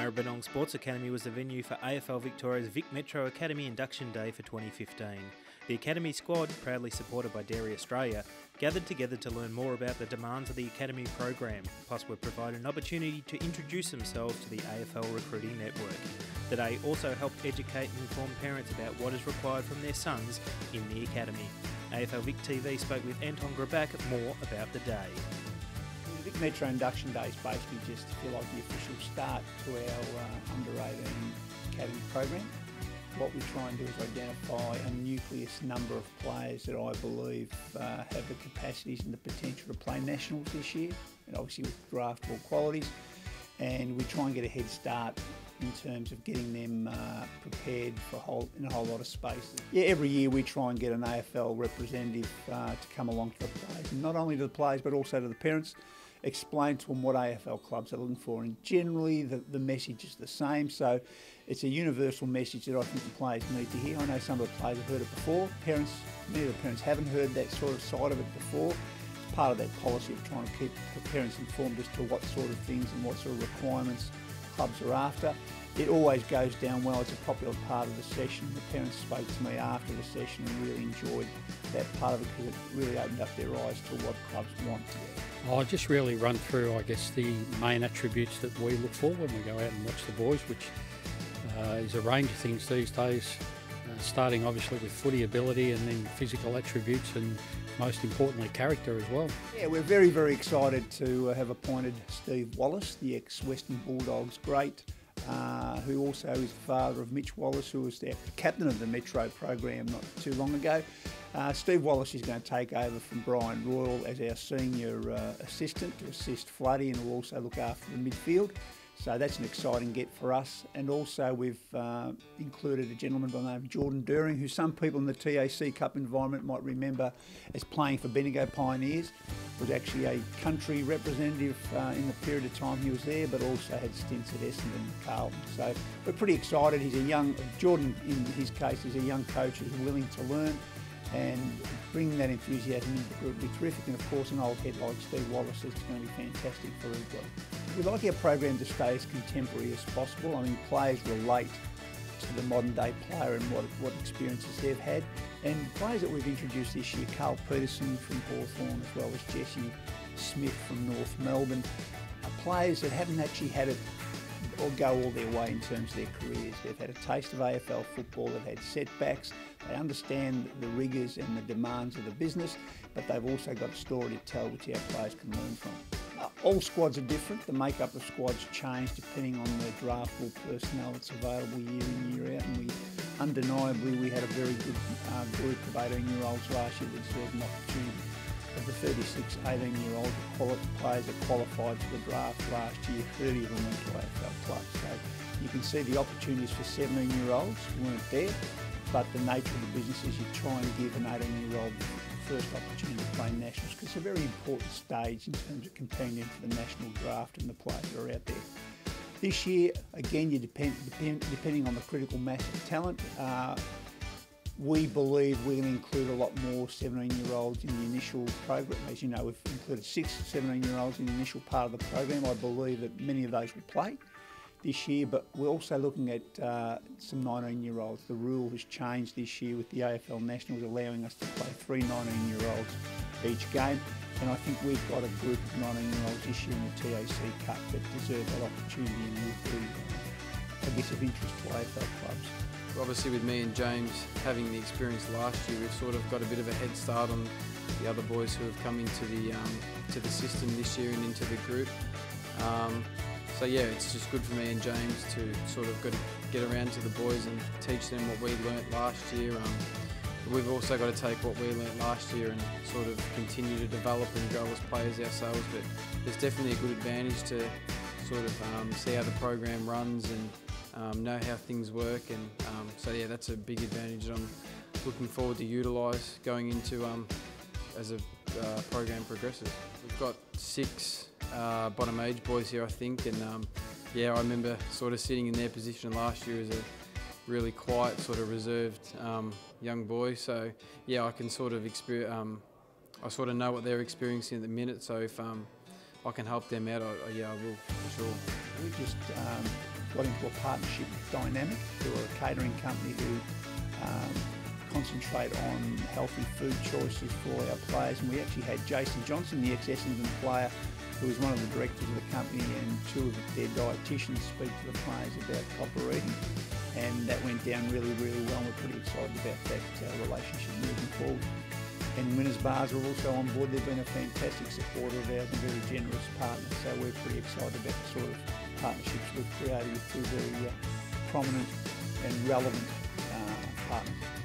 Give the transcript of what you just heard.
Maribyrnong Sports Academy was the venue for AFL Victoria's Vic Metro Academy Induction Day for 2015. The Academy squad, proudly supported by Dairy Australia, gathered together to learn more about the demands of the Academy program, plus were provided an opportunity to introduce themselves to the AFL recruiting network. The day also helped educate and inform parents about what is required from their sons in the Academy. AFL Vic TV spoke with Anton Grbac more about the day. Metro Induction Day is basically just feel like the official start to our uh, under 18 academy program. What we try and do is identify a nucleus number of players that I believe uh, have the capacities and the potential to play nationals this year, and obviously with draftable qualities. And we try and get a head start in terms of getting them uh, prepared for a whole, in a whole lot of spaces. Yeah, every year we try and get an AFL representative uh, to come along to the players, not only to the players but also to the parents explain to them what AFL clubs are looking for. And generally, the, the message is the same. So it's a universal message that I think the players need to hear. I know some of the players have heard it before. Parents, many of the parents haven't heard that sort of side of it before. It's part of that policy of trying to keep the parents informed as to what sort of things and what sort of requirements clubs are after. It always goes down well. It's a popular part of the session. The parents spoke to me after the session and really enjoyed that part of it because it really opened up their eyes to what clubs want. I'll just really run through, I guess, the main attributes that we look for when we go out and watch the boys, which uh, is a range of things these days, uh, starting obviously with footy ability and then physical attributes and most importantly character as well. Yeah, we're very, very excited to uh, have appointed Steve Wallace, the ex-Western Bulldogs great, uh, who also is the father of Mitch Wallace, who was the captain of the Metro program not too long ago. Uh, Steve Wallace is going to take over from Brian Royal as our senior uh, assistant to assist Floody and will also look after the midfield. So that's an exciting get for us. And also we've uh, included a gentleman by the name of Jordan During, who some people in the TAC Cup environment might remember as playing for Bendigo Pioneers. Was actually a country representative uh, in the period of time he was there, but also had stints at Essendon and Carlton. So we're pretty excited. He's a young, Jordan in his case, is a young coach who's willing to learn and bringing that enthusiasm into the group would be terrific. And of course, an old head like Steve Wallace is going to be fantastic for Ugo. We like our program to stay as contemporary as possible. I mean, players relate to the modern day player and what, what experiences they've had. And players that we've introduced this year, Carl Peterson from Hawthorn, as well as Jesse Smith from North Melbourne, are players that haven't actually had it or go all their way in terms of their careers. They've had a taste of AFL football, they've had setbacks, they understand the rigours and the demands of the business, but they've also got a story to tell which our players can learn from. Uh, all squads are different. The makeup of squads change depending on the draftable personnel that's available year in, year out, and we undeniably we had a very good uh, group of 18-year-olds last year that deserved an opportunity 36 18 year old players that qualified for the draft last year, 30 of them went to AFL clubs. So you can see the opportunities for 17 year olds weren't there, but the nature of the business is you try and give an 18 year old the first opportunity to play nationals because it's a very important stage in terms of competing for the national draft and the players that are out there. This year, again, you depend, depend depending on the critical mass of talent. Uh, we believe we're going to include a lot more 17 year olds in the initial program. As you know, we've included six 17 year olds in the initial part of the program. I believe that many of those will play this year, but we're also looking at uh, some 19 year olds. The rule has changed this year with the AFL Nationals allowing us to play three 19 year olds each game. And I think we've got a group of 19 year olds this year in the TAC Cup that deserve that opportunity and will be, I guess, of interest to AFL clubs obviously with me and James having the experience last year, we've sort of got a bit of a head start on the other boys who have come into the um, to the system this year and into the group. Um, so yeah, it's just good for me and James to sort of get, get around to the boys and teach them what we learnt last year. Um, we've also got to take what we learnt last year and sort of continue to develop and grow as players ourselves. But there's definitely a good advantage to sort of um, see how the program runs and um, know how things work, and um, so yeah, that's a big advantage that I'm looking forward to utilise going into um, as a uh, program progresses. We've got six uh, bottom age boys here, I think, and um, yeah, I remember sort of sitting in their position last year as a really quiet, sort of reserved um, young boy. So yeah, I can sort of experience. Um, I sort of know what they're experiencing at the minute, so if I can help them out, I, yeah, I will for sure. We just got into a partnership with Dynamic, who are a catering company who um, concentrate on healthy food choices for our players. And we actually had Jason Johnson, the ex-Essendon player, who was one of the directors of the company, and two of their dietitians speak to the players about proper eating. And that went down really, really well. We're pretty excited about that uh, relationship moving forward. And Winners Bars are also on board. They've been a fantastic supporter of ours and very generous partner. So we're pretty excited about the sort of partnerships we've created with two very uh, prominent and relevant uh, partners.